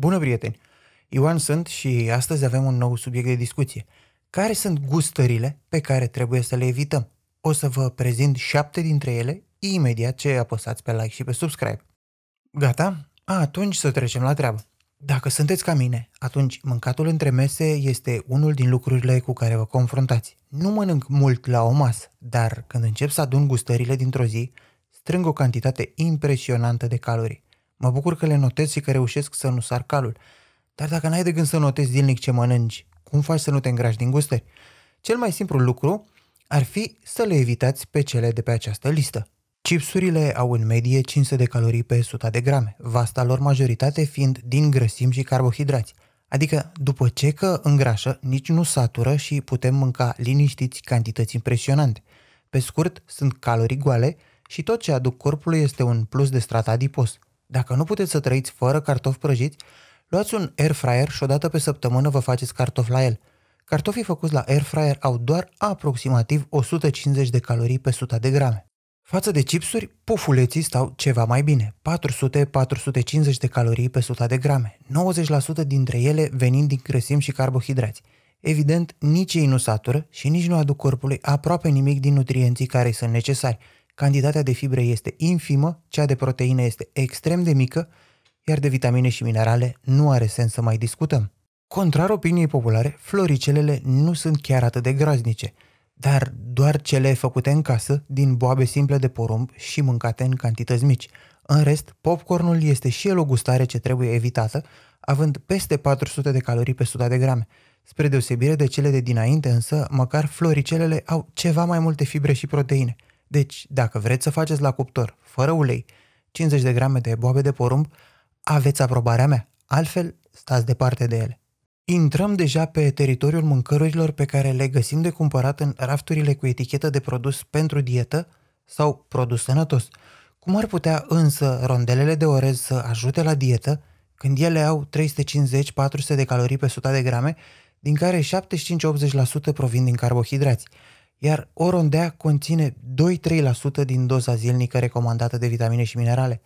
Bună, prieteni! Ioan sunt și astăzi avem un nou subiect de discuție. Care sunt gustările pe care trebuie să le evităm? O să vă prezint șapte dintre ele imediat ce apăsați pe like și pe subscribe. Gata? A, atunci să trecem la treabă. Dacă sunteți ca mine, atunci mâncatul între mese este unul din lucrurile cu care vă confruntați. Nu mănânc mult la o masă, dar când încep să adun gustările dintr-o zi, strâng o cantitate impresionantă de calorii. Mă bucur că le notez și că reușesc să nu sar calul. Dar dacă n-ai de gând să notezi zilnic ce mănânci, cum faci să nu te îngrași din gustări? Cel mai simplu lucru ar fi să le evitați pe cele de pe această listă. Chipsurile au în medie 500 de calorii pe 100 de grame, vasta lor majoritate fiind din grăsimi și carbohidrați. Adică, după ce că îngrașă, nici nu satură și putem mânca liniștiți cantități impresionante. Pe scurt, sunt calorii goale și tot ce aduc corpului este un plus de strat adipos. Dacă nu puteți să trăiți fără cartofi prăjiți, luați un air fryer și o dată pe săptămână vă faceți cartofi la el. Cartofii făcuți la air fryer au doar aproximativ 150 de calorii pe 100 de grame. Față de chipsuri, pufuleții stau ceva mai bine, 400-450 de calorii pe 100 de grame, 90% dintre ele venind din grăsimi și carbohidrați. Evident, nici ei nu satură și nici nu aduc corpului aproape nimic din nutrienții care sunt necesari. Cantitatea de fibre este infimă, cea de proteine este extrem de mică, iar de vitamine și minerale nu are sens să mai discutăm. Contrar opiniei populare, floricelele nu sunt chiar atât de graznice – dar doar cele făcute în casă, din boabe simple de porumb și mâncate în cantități mici. În rest, popcornul este și el o gustare ce trebuie evitată, având peste 400 de calorii pe 100 de grame. Spre deosebire de cele de dinainte însă, măcar floricelele au ceva mai multe fibre și proteine. Deci, dacă vreți să faceți la cuptor, fără ulei, 50 de grame de boabe de porumb, aveți aprobarea mea, altfel stați departe de ele. Intrăm deja pe teritoriul mâncărurilor pe care le găsim de cumpărat în rafturile cu etichetă de produs pentru dietă sau produs sănătos. Cum ar putea însă rondelele de orez să ajute la dietă când ele au 350-400 de calorii pe 100 de grame, din care 75-80% provin din carbohidrați, iar o rondea conține 2-3% din doza zilnică recomandată de vitamine și minerale.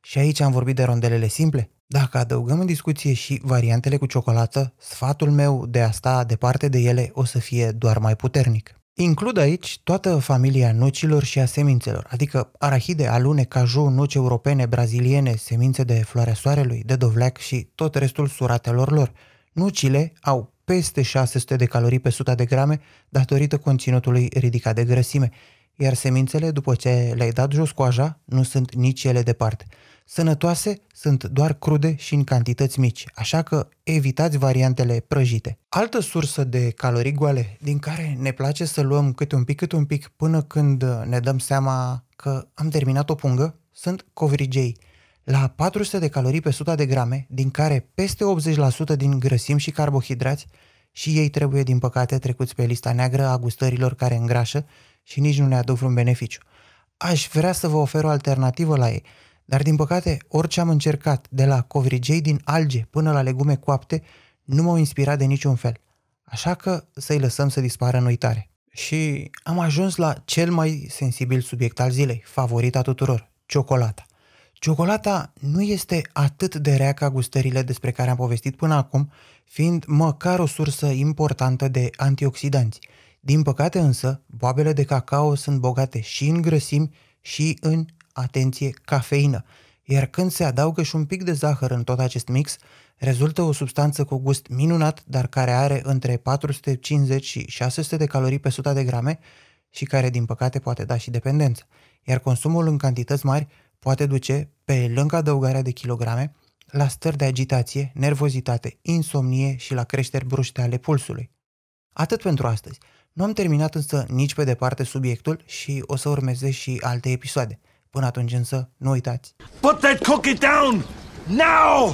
Și aici am vorbit de rondelele simple, dacă adăugăm în discuție și variantele cu ciocolată, sfatul meu de a sta departe de ele o să fie doar mai puternic. Includ aici toată familia nucilor și a semințelor, adică arahide, alune, caju, nuci europene, braziliene, semințe de floarea soarelui, de dovleac și tot restul suratelor lor. Nucile au peste 600 de calorii pe 100 de grame datorită conținutului ridicat de grăsime, iar semințele, după ce le-ai dat jos coaja, nu sunt nici ele departe. Sănătoase sunt doar crude și în cantități mici, așa că evitați variantele prăjite. Altă sursă de calorii goale, din care ne place să luăm câte un pic, câte un pic, până când ne dăm seama că am terminat o pungă, sunt covrigei. La 400 de calorii pe 100 de grame, din care peste 80% din grăsimi și carbohidrați, și ei trebuie, din păcate, trecuți pe lista neagră a gustărilor care îngrașă și nici nu ne aduc vreun beneficiu. Aș vrea să vă ofer o alternativă la ei, dar din păcate, orice am încercat, de la covrigei din alge până la legume coapte, nu m-au inspirat de niciun fel. Așa că să-i lăsăm să dispară în uitare. Și am ajuns la cel mai sensibil subiect al zilei, favorita tuturor, ciocolata. Ciocolata nu este atât de rea ca gustările despre care am povestit până acum, fiind măcar o sursă importantă de antioxidanți. Din păcate însă, boabele de cacao sunt bogate și în grăsimi și în atenție, cafeină, iar când se adaugă și un pic de zahăr în tot acest mix, rezultă o substanță cu gust minunat, dar care are între 450 și 600 de calorii pe 100 de grame și care, din păcate, poate da și dependență. Iar consumul în cantități mari poate duce, pe lângă adăugarea de kilograme, la stări de agitație, nervozitate, insomnie și la creșteri bruște ale pulsului. Atât pentru astăzi. Nu am terminat însă nici pe departe subiectul și o să urmeze și alte episoade. Până atunci însă, nu uitați. Put that cookie down! Now!